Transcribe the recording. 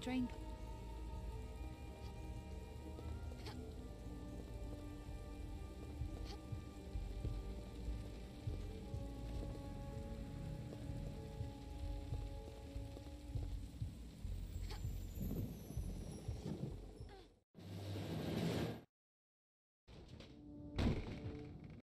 Drink.